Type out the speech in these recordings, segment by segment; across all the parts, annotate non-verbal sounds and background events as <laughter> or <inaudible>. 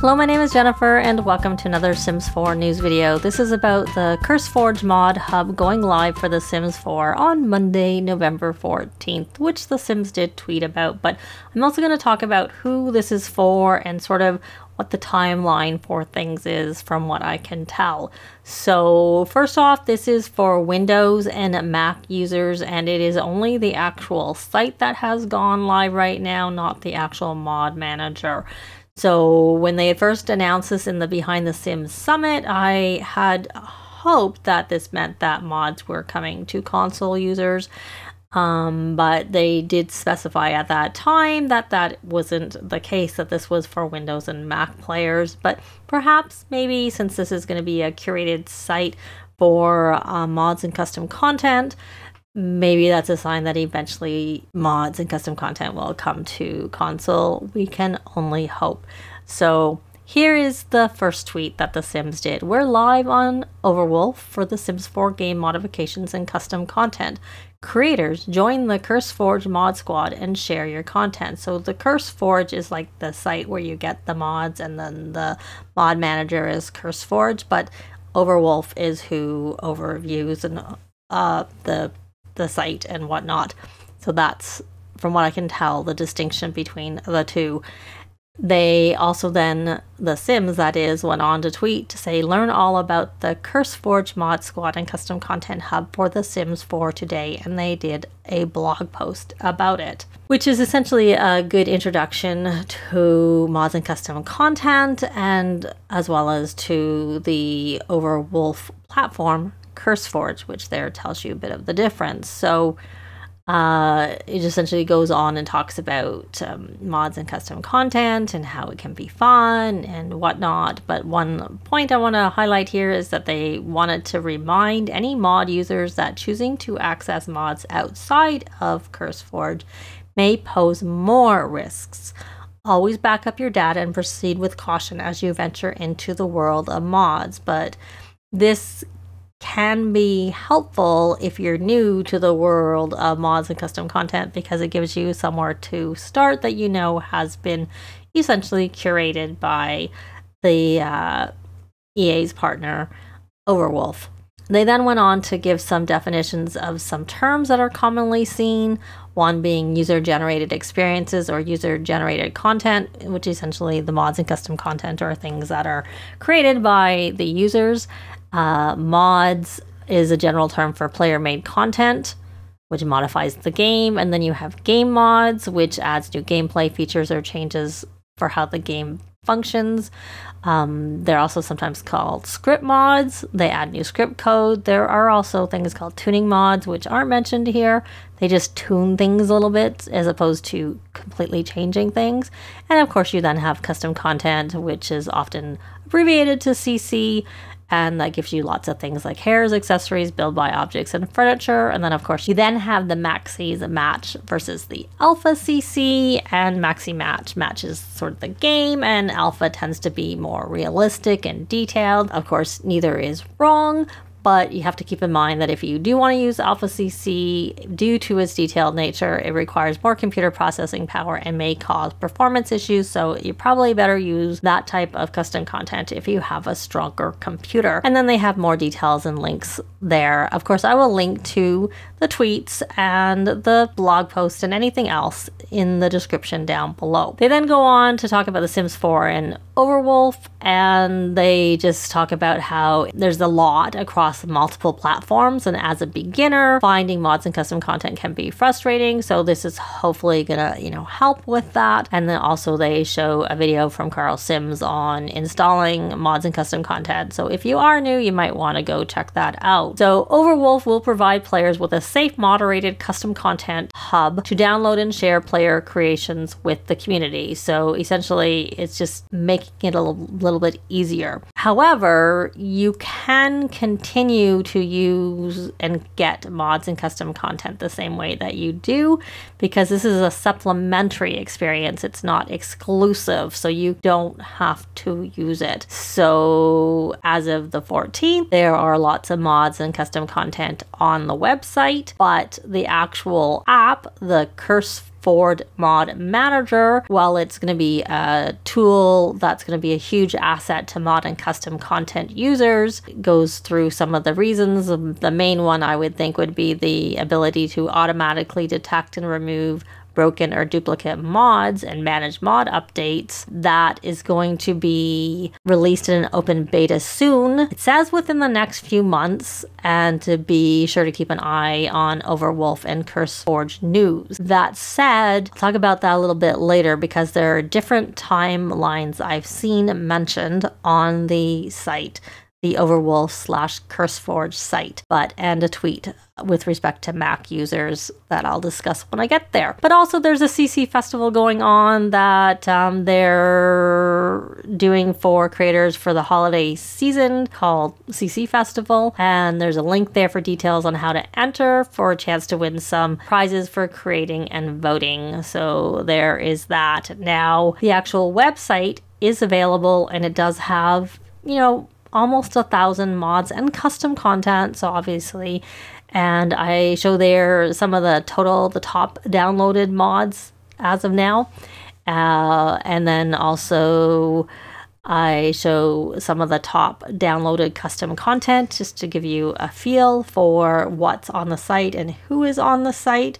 Hello, my name is Jennifer and welcome to another Sims 4 news video. This is about the CurseForge mod hub going live for The Sims 4 on Monday, November 14th, which The Sims did tweet about, but I'm also going to talk about who this is for and sort of what the timeline for things is from what I can tell. So first off, this is for Windows and Mac users and it is only the actual site that has gone live right now, not the actual mod manager. So when they had first announced this in the Behind the Sims Summit, I had hoped that this meant that mods were coming to console users. Um, but they did specify at that time that that wasn't the case, that this was for Windows and Mac players. But perhaps, maybe, since this is going to be a curated site for uh, mods and custom content, maybe that's a sign that eventually mods and custom content will come to console. We can only hope. So here is the first tweet that The Sims did. We're live on Overwolf for The Sims 4 game modifications and custom content. Creators, join the CurseForge mod squad and share your content. So the CurseForge is like the site where you get the mods and then the mod manager is CurseForge, but Overwolf is who overviews and uh, the the site and whatnot. So that's, from what I can tell, the distinction between the two. They also then, The Sims that is, went on to tweet to say, learn all about the CurseForge mod squad and custom content hub for The Sims 4 today. And they did a blog post about it, which is essentially a good introduction to mods and custom content and as well as to the Overwolf platform CurseForge, which there tells you a bit of the difference. So uh, it essentially goes on and talks about um, mods and custom content and how it can be fun and whatnot. But one point I want to highlight here is that they wanted to remind any mod users that choosing to access mods outside of CurseForge may pose more risks. Always back up your data and proceed with caution as you venture into the world of mods. But this can be helpful if you're new to the world of mods and custom content because it gives you somewhere to start that you know has been essentially curated by the uh, EA's partner, Overwolf. They then went on to give some definitions of some terms that are commonly seen, one being user generated experiences or user generated content, which essentially the mods and custom content are things that are created by the users. Uh, mods is a general term for player made content, which modifies the game. And then you have game mods, which adds new gameplay features or changes for how the game functions. Um, they're also sometimes called script mods. They add new script code. There are also things called tuning mods, which aren't mentioned here. They just tune things a little bit as opposed to completely changing things. And of course, you then have custom content, which is often abbreviated to CC, and that gives you lots of things like hairs, accessories, build buy objects, and furniture. And then, of course, you then have the Maxis match versus the Alpha CC, and Maxi match matches sort of the game, and Alpha tends to be more realistic and detailed. Of course, neither is wrong, but you have to keep in mind that if you do want to use Alpha CC, due to its detailed nature, it requires more computer processing power and may cause performance issues. So you probably better use that type of custom content if you have a stronger computer. And then they have more details and links there. Of course, I will link to the tweets and the blog post and anything else in the description down below. They then go on to talk about The Sims 4 and Overwolf, and they just talk about how there's a lot across multiple platforms, and as a beginner, finding mods and custom content can be frustrating. So this is hopefully gonna, you know, help with that. And then also they show a video from Carl Sims on installing mods and custom content. So if you are new, you might want to go check that out. So Overwolf will provide players with a safe, moderated custom content hub to download and share player creations with the community. So essentially, it's just making it a little bit easier. However, you can continue to use and get mods and custom content the same way that you do because this is a supplementary experience. It's not exclusive, so you don't have to use it. So as of the 14th, there are lots of mods and custom content on the website, but the actual app, the Curse Forge Mod Manager. While it's going to be a tool that's going to be a huge asset to mod and custom content users, it goes through some of the reasons. The main one I would think would be the ability to automatically detect and remove broken or duplicate mods and manage mod updates. That is going to be released in an open beta soon. It says within the next few months, and to be sure to keep an eye on Overwolf and CurseForge news. That said, I'll talk about that a little bit later because there are different timelines I've seen mentioned on the site the Overwolf slash CurseForge site, but and a tweet with respect to Mac users that I'll discuss when I get there. But also, there's a CC festival going on that um, they're doing for creators for the holiday season called CC Festival, and there's a link there for details on how to enter for a chance to win some prizes for creating and voting. So there is that. Now, the actual website is available and it does have, you know, almost a thousand mods and custom content. So obviously, and I show there some of the total, the top downloaded mods as of now. Uh, and then also I show some of the top downloaded custom content just to give you a feel for what's on the site and who is on the site.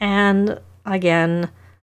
And again,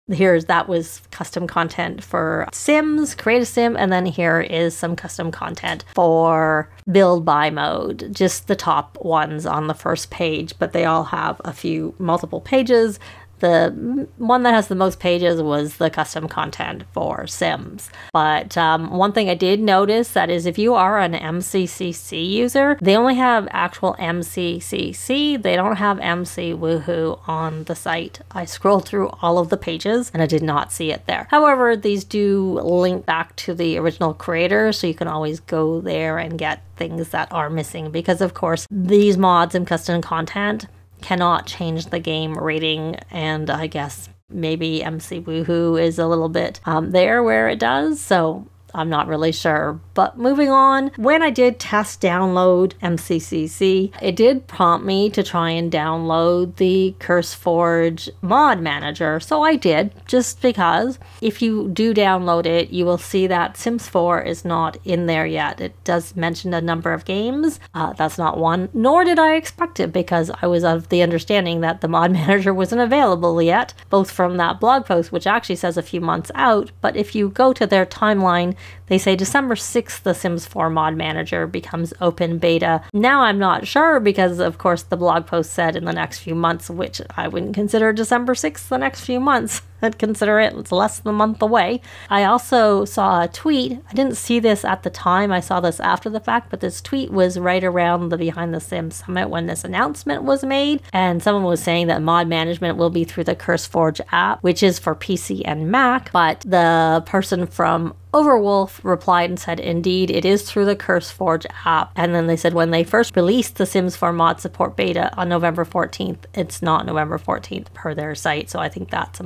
here's that was custom content for Sims, create a sim, and then here is some custom content for build buy mode, just the top ones on the first page, but they all have a few multiple pages the one that has the most pages was the custom content for Sims. But um, one thing I did notice that is if you are an MCCC user, they only have actual MCCC. They don't have MC Woohoo on the site. I scrolled through all of the pages and I did not see it there. However, these do link back to the original creator, so you can always go there and get things that are missing because of course these mods and custom content cannot change the game rating, and I guess maybe MC Woohoo is a little bit um, there where it does. So I'm not really sure. But moving on, when I did test download MCCC, it did prompt me to try and download the CurseForge mod manager. So I did, just because if you do download it, you will see that Sims 4 is not in there yet. It does mention a number of games. Uh, that's not one, nor did I expect it because I was of the understanding that the mod <laughs> manager wasn't available yet, both from that blog post, which actually says a few months out. But if you go to their timeline, they say December 6th, the Sims 4 mod manager becomes open beta. Now I'm not sure because, of course, the blog post said in the next few months, which I wouldn't consider December 6th the next few months. I'd consider it it's less than a month away. I also saw a tweet. I didn't see this at the time. I saw this after the fact, but this tweet was right around the Behind the Sims Summit when this announcement was made. And someone was saying that mod management will be through the CurseForge app, which is for PC and Mac. But the person from Overwolf replied and said, Indeed, it is through the CurseForge app. And then they said when they first released the Sims 4 mod support beta on November 14th, it's not November 14th per their site. So I think that's a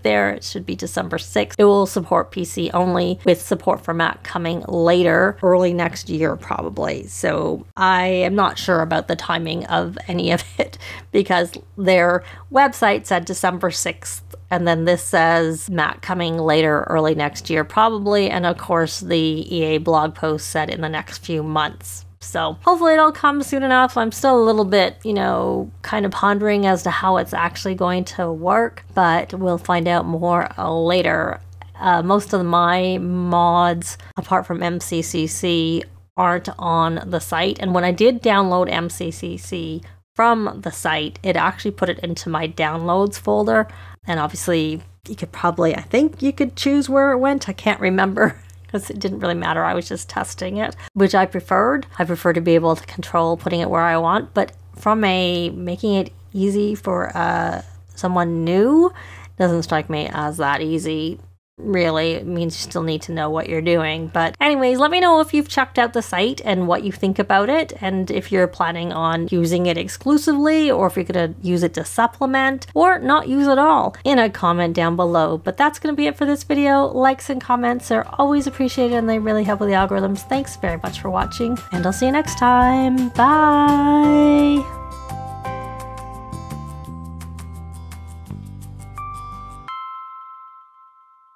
there. It should be December 6th. It will support PC only with support for Mac coming later, early next year, probably. So I am not sure about the timing of any of <laughs> it because their website said December 6th and then this says Mac coming later, early next year, probably. And of course, the EA blog post said in the next few months. So hopefully it'll come soon enough. I'm still a little bit, you know, kind of pondering as to how it's actually going to work, but we'll find out more later. Uh, most of my mods, apart from MCCC, aren't on the site. And when I did download MCCC from the site, it actually put it into my downloads folder. And obviously, you could probably, I think you could choose where it went. I can't remember <laughs> because it didn't really matter. I was just testing it, which I preferred. I prefer to be able to control putting it where I want, but from a making it easy for uh, someone new doesn't strike me as that easy really it means you still need to know what you're doing. But anyways, let me know if you've checked out the site and what you think about it and if you're planning on using it exclusively or if you're going to use it to supplement or not use it all in a comment down below. But that's going to be it for this video. Likes and comments are always appreciated and they really help with the algorithms. Thanks very much for watching and I'll see you next time. Bye!